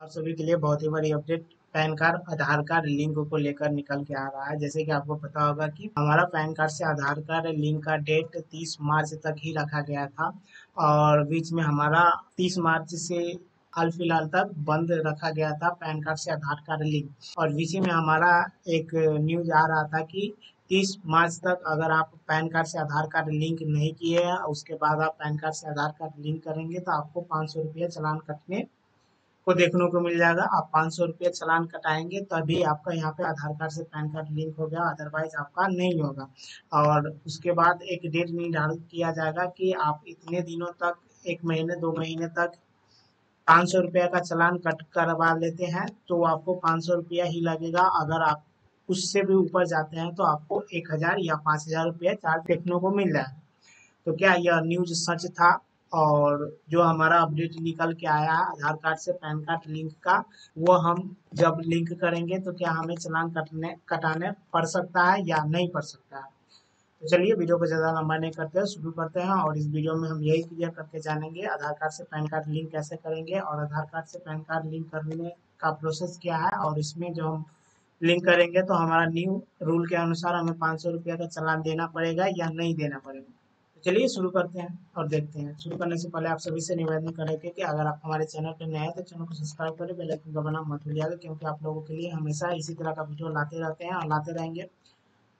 आप सभी के लिए बहुत ही बड़ी update PAN card Aadhaar card link को लेकर निकल के आ रहा है। जैसे कि आपको पता होगा कि हमारा पैन कार्ड से आधार कार्ड लिंक का डेट 30 मार्च तक ही रखा गया था और बीच में हमारा 30 मार्च से हाल फ़िलहाल तक बंद रखा गया था पैन कार्ड से आधार कार्ड लिंक और बीच में हमारा एक न्यूज़ आ रहा था कि 30 मार्च तक अगर आप पैन कार्ड से आधार कार्ड लिंक नहीं किए उसके बाद आप पैन कार्ड से आधार कार्ड लिंक करेंगे तो आपको पाँच सौ रुपये चलान कटने को देखने को मिल जाएगा। आप पाँच सौ रुपये चलान कटाएँगे, तभी आपका यहाँ पे आधार कार्ड से पैन कार्ड लिंक हो गया अदरवाइज़ आपका नहीं होगा। और उसके बाद एक डेट निर्धारित किया जाएगा कि आप इतने दिनों तक, एक महीने, दो महीने तक पाँच सौ रुपये का चलान कट करवा लेते हैं तो आपको पाँच सौ रुपया ही लगेगा। अगर आप उससे भी ऊपर जाते हैं तो आपको एक हज़ार या पाँच हज़ार रुपया चार्ज देखने को मिल है। तो क्या यह न्यूज़ सच था? और जो हमारा अपडेट निकल के आया आधार कार्ड से पैन कार्ड लिंक का, वो हम जब लिंक करेंगे तो क्या हमें चलान कटने, कटाने पड़ सकता है या नहीं पड़ सकता है? तो चलिए, वीडियो को ज़्यादा लंबा नहीं करते शुरू करते हैं और इस वीडियो में हम यही क्लियर करके जानेंगे आधार कार्ड से पैन कार्ड लिंक कैसे करेंगे और आधार कार्ड से पैन कार्ड लिंक करने का प्रोसेस क्या है और इसमें जो हम लिंक करेंगे तो हमारा न्यू रूल के अनुसार हमें पाँच सौ का चलान देना पड़ेगा या नहीं देना पड़ेगा। चलिए शुरू करते हैं और देखते हैं। शुरू करने से पहले आप सभी से निवेदन करेंगे कि अगर आप हमारे चैनल पर नए हैं तो चैनल को सब्सक्राइब करें, बेल आइकन दबाना मत भूलिएगा, क्योंकि आप लोगों के लिए हमेशा इसी तरह का वीडियो लाते रहते हैं और लाते रहेंगे।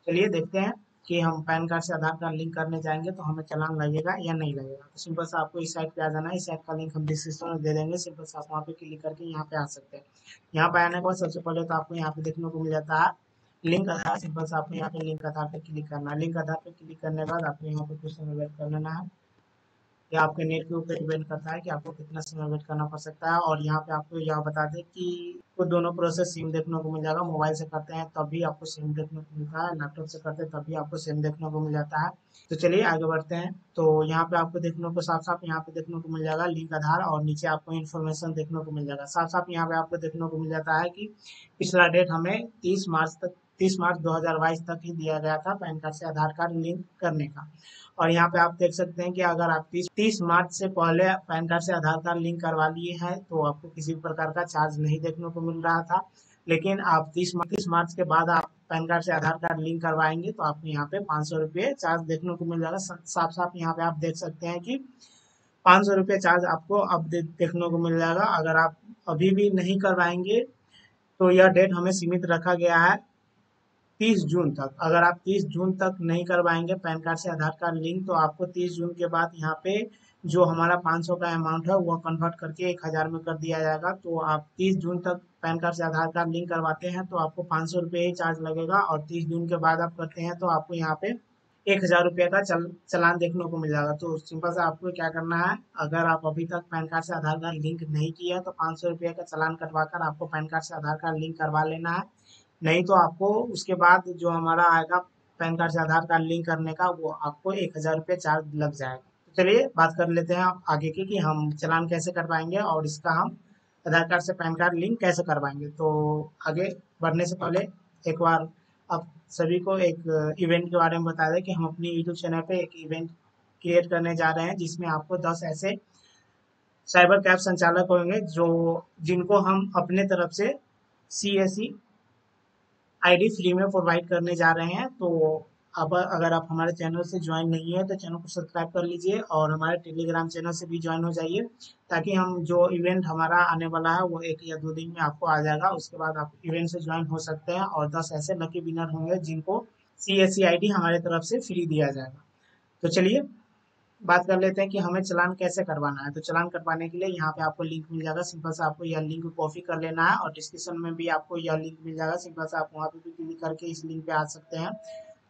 चलिए देखते हैं कि हम पैन कार्ड से आधार कार्ड लिंक करने जाएँगे तो हमें चलान लगेगा या नहीं लगेगा। तो सिंपल से आपको इस साइट पे आ जाना है। इस साइट का लिंक हम डिस्क्रिप्शन में दे देंगे। सिंपल से आप वहाँ पे क्लिक करके यहाँ पे आ सकते हैं। यहाँ पे आने के बाद सबसे पहले तो आपको यहाँ पे देखने को मिल जाता है लिंक आधार सिंपल से आपको यहाँ पे लिंक आधार पे क्लिक करना है। लिंक आधार पे क्लिक करने के बाद आपको यहाँ पे कुछ समय वेट कर लेना है। या आपके नेट के ऊपर डिपेंड करता है कि आपको कितना समय वेट करना पड़ सकता है और यहाँ पे आपको यह बता दें कि वो दोनों प्रोसेस सिम देखने को मिल जाएगा। मोबाइल से करते हैं तब भी आपको सिम देखने को मिलता है। लैपटॉप से करते हैं तब भी आपको सिम देखने को मिल जाता है। तो चलिए आगे बढ़ते हैं। तो यहाँ पे आपको देखने को साफ़ साफ़ यहाँ पे देखने को मिल जाएगा लिंक आधार और नीचे आपको इन्फॉर्मेशन देखने को मिल जाएगा। साफ़ साफ़ यहाँ पे आपको देखने को मिल जाता है कि पिछला डेट हमें तीस मार्च तक तीस मार्च 2022 तक ही दिया गया था पैन कार्ड से आधार कार्ड लिंक करने का। और यहाँ पे आप देख सकते हैं कि अगर आप तीस तीस मार्च से पहले पैन कार्ड से आधार कार्ड लिंक करवा लिए हैं तो आपको किसी प्रकार का चार्ज नहीं देखने को मिल रहा था। लेकिन आप तीस तीस मार्च के बाद आप पैन कार्ड से आधार कार्ड लिंक करवाएँगे तो आपको यहाँ पे पाँच सौ रुपये चार्ज देखने को मिल जाएगा। साफ़ साफ़ यहाँ पे आप देख सकते हैं कि पाँच सौ रुपये चार्ज आपको अब देखने को मिल जाएगा। अगर आप अभी भी नहीं करवाएँगे तो यह डेट हमें सीमित रखा गया है। तीस जून तक। अगर आप तीस जून तक नहीं करवाएँगे पैन कार्ड से आधार कार्ड लिंक तो आपको तीस जून के बाद यहाँ पे जो हमारा पाँच सौ का अमाउंट है, वो कन्वर्ट करके एक हज़ार में कर दिया जाएगा। तो आप तीस जून तक पैन कार्ड से आधार कार्ड लिंक करवाते हैं तो आपको पाँच सौ ही चार्ज लगेगा। और तीस जून के बाद आप करते हैं तो आपको यहाँ पे एक हज़ार रुपये का चल, चलान देखने को मिल जाएगा। तो सिंपल से आपको क्या करना है, अगर आप अभी तक पैन कार्ड से आधार कार्ड लिंक नहीं किया तो पाँच सौ रुपये का चलान कटवा कर आपको पैन कार्ड से आधार कार्ड लिंक करवा लेना है। नहीं तो आपको उसके बाद जो हमारा आएगा पैन कार्ड से आधार कार्ड लिंक करने का, वो आपको एक हज़ार रुपये चार्ज लग जाएगा। तो चलिए बात कर लेते हैं आगे की, कि हम चलान कैसे करवाएँगे और इसका हम आधार कार्ड से पैन कार्ड लिंक कैसे करवाएँगे तो आगे बढ़ने से पहले एक बार आप सभी को एक इवेंट के बारे में बता दें कि हम अपनी यूट्यूब चैनल पे एक इवेंट क्रिएट करने जा रहे हैं, जिसमें आपको दस ऐसे साइबर कैब संचालक होंगे, जो जिनको हम अपने तरफ़ से सी आईडी फ्री में प्रोवाइड करने जा रहे हैं तो अब अगर आप हमारे चैनल से ज्वाइन नहीं है तो चैनल को सब्सक्राइब कर लीजिए और हमारे टेलीग्राम चैनल से भी ज्वाइन हो जाइए, ताकि हम जो इवेंट हमारा आने वाला है, वो एक या दो दिन में आपको आ जाएगा। उसके बाद आप इवेंट से ज्वाइन हो सकते हैं और दस ऐसे लकी विनर होंगे जिनको C S C I D हमारे तरफ़ से फ्री दिया जाएगा। तो चलिए बात कर लेते हैं कि हमें चलान कैसे करवाना है। तो चलान करवाने के लिए यहाँ पे आपको लिंक मिल जाएगा। सिंपल से आपको यह लिंक कॉपी कर लेना है और डिस्क्रिप्शन में भी आपको यह लिंक मिल जाएगा। सिंपल से आप वहाँ पे भी क्लिक करके इस लिंक पे आ सकते हैं।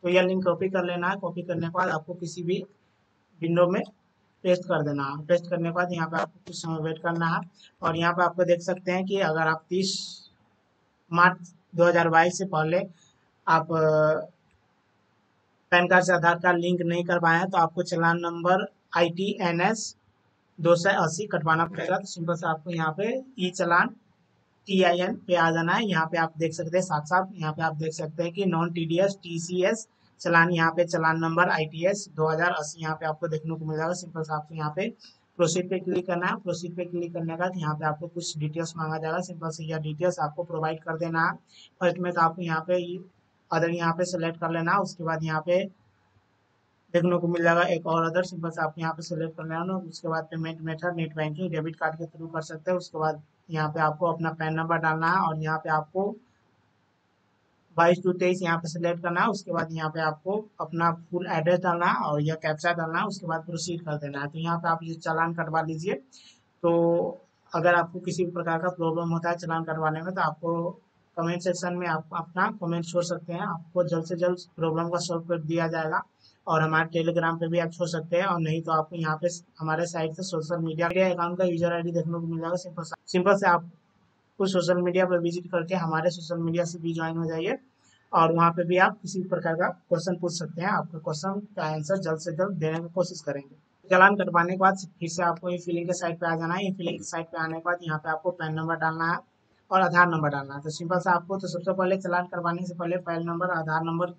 तो यह लिंक कॉपी कर लेना है। कॉपी करने के बाद आपको किसी भी विंडो में पेस्ट कर देना है। पेस्ट करने के बाद यहाँ पे आपको कुछ समय वेट करना है और यहाँ पे आपको देख सकते हैं कि अगर आप तीस मार्च दो हज़ार बाईस से पहले आप पैन कार्ड से आधार कार्ड लिंक नहीं करवाए हैं तो आपको चलान number I T N S दो सौ अस्सी कटवाना पड़ेगा। तो सिंपल से आपको यहाँ पे ई चलान, टी आई एन पे आ जाना है। यहाँ पे आप देख सकते हैं, साथ साथ यहाँ पे आप देख सकते हैं कि non T D S, T C S चलान, यहाँ पे चलान नंबर आई टी एस दो हज़ार अस्सी यहाँ पे आपको देखने को मिल जाएगा। सिंपल से आपको यहाँ पे प्रोसीड पे क्लिक करना है। प्रोसीड पे क्लिक करने का यहाँ पे आपको कुछ डिटेल्स मांगा जाएगा। सिंपल से यह डिटेल्स आपको प्रोवाइड कर देना है। फ़र्स्ट में तो आपको यहाँ पे अदर यहाँ पे सेलेक्ट कर लेना, उसके बाद यहाँ पे देखने को मिल जाएगा एक और अदर सिंपल आप यहाँ पे सेलेक्ट कर लेना, उसके बाद payment method net banking debit card के थ्रू कर सकते हैं। उसके बाद यहाँ पे आपको अपना पैन नंबर डालना है और यहाँ पे आपको बाईस टू तेईस यहाँ पे सिलेक्ट करना है। उसके बाद यहाँ पे आपको अपना फुल एड्रेस डालना है और यह कैप्चा डालना है। उसके बाद प्रोसीड कर देना है। तो यहाँ पे आप ये चालान कटवा लीजिए। तो अगर आपको किसी भी प्रकार का प्रॉब्लम होता है चालान कटवाने में तो आपको कमेंट सेक्शन में आप अपना कमेंट छोड़ सकते हैं। आपको जल्द से जल्द प्रॉब्लम का सॉल्व कर दिया जाएगा और हमारे टेलीग्राम पे भी आप छोड़ सकते हैं। और नहीं तो आपको यहाँ पे हमारे साइट से सोशल मीडिया अकाउंट का यूज़र आईडी देखने को मिल जाएगा। सिंपल सिंपल से आप कुछ सोशल मीडिया पर विज़िट करके हमारे सोशल मीडिया से भी ज्वाइन हो जाइए और वहाँ पे भी आप किसी प्रकार का क्वेश्चन पूछ सकते हैं। आपके क्वेश्चन का आंसर जल्द से जल्द देने की कोशिश करेंगे। चलान कटवाने के बाद फिर से आपको ये फिलिंग के साइड पे आ जाना है। ये फिलिंग के साइड पे आने के बाद यहाँ पे आपको पैन नंबर डालना है। और आधार नंबर डालना है। तो सिंपल से आपको तो सबसे पहले चलान करवाने से पहले file number, Aadhaar number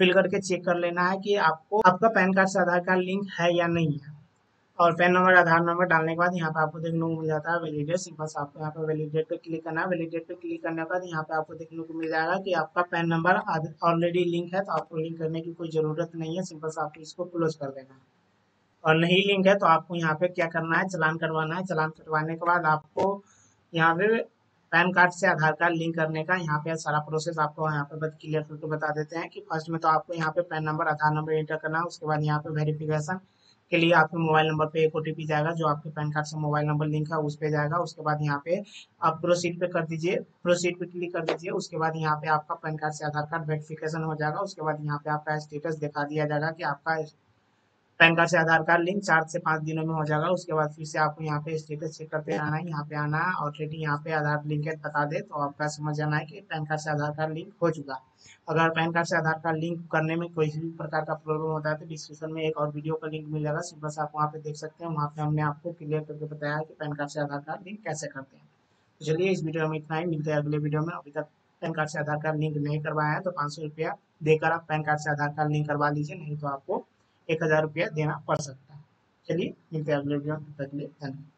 fill करके चेक कर लेना है कि आपको, आपका पैन कार्ड से आधार कार्ड लिंक है या नहीं है। और पैन नंबर, आधार नंबर डालने के बाद यहाँ पे आपको देखने को मिल जाता है वैलिडेट सिंपल से आपको यहाँ पे वैलिडेट पे क्लिक करना है। वैलिडेट पे क्लिक करने के बाद यहाँ पे आपको देखने को मिल जाएगा कि आपका पैन नंबर ऑलरेडी लिंक है तो आपको लिंक करने की कोई ज़रूरत नहीं है। सिंपल से आपको इसको क्लोज कर देना है। और नहीं लिंक है तो आपको यहाँ पे क्या करना है? चलान करवाना है। चलान करवाने के बाद आपको यहाँ पे पैन कार्ड से आधार कार्ड लिंक करने का यहाँ पे सारा प्रोसेस आपको यहाँ पे क्लियर करके बता देते हैं कि फ़र्स्ट में तो आपको यहाँ पे PAN number, Aadhaar number enter करना है, उसके बाद यहाँ पे वेरिफिकेशन के लिए आपके मोबाइल नंबर पे एक ओटीपी जाएगा, जो आपके पैन कार्ड से मोबाइल नंबर लिंक है, उस पर जाएगा, उसके बाद यहाँ पे आप प्रोसीड पे कर दीजिए प्रोसीड पे क्लिक कर दीजिए, उसके बाद यहाँ पे आपका पैन कार्ड से आधार कार्ड वेरिफिकेशन हो जाएगा, उसके बाद यहाँ पे आपका स्टेटस दिखा दिया जाएगा कि आपका पैन कार्ड से आधार कार्ड लिंक चार से पाँच दिनों में हो जाएगा। उसके बाद फिर से आपको यहाँ पे स्टेटस चेक करते रहना है यहाँ पे आना है ऑलरेडी यहाँ पे आधार लिंक है बता दे तो आपका समझ जाना है कि पैन कार्ड से आधार कार्ड लिंक हो चुका। अगर पैन कार्ड से आधार कार्ड लिंक करने में कोई भी प्रकार का प्रॉब्लम होता है तो डिस्क्रिप्शन में एक और वीडियो का लिंक मिल जाएगा सिंपल से आप वहाँ पे देख सकते हैं। वहाँ पे हमने आपको क्लियर करके बताया कि पैन कार्ड से आधार कार्ड लिंक कैसे करते हैं। तो चलिए इस वीडियो में इतना ही मिलते हैं अगले वीडियो में। अभी तक पैन कार्ड से आधार कार्ड लिंक नहीं करवाया है तो पाँच सौ रुपया देकर आप पैन कार्ड से आधार कार्ड लिंक करवा लीजिए नहीं तो आपको एक हज़ार रुपया देना पड़ सकता है। चलिए, मिलते हैं अगले वीडियो तक लिए धन्यवाद।